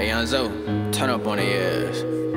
Hey, Young Zo, turn up on the ass.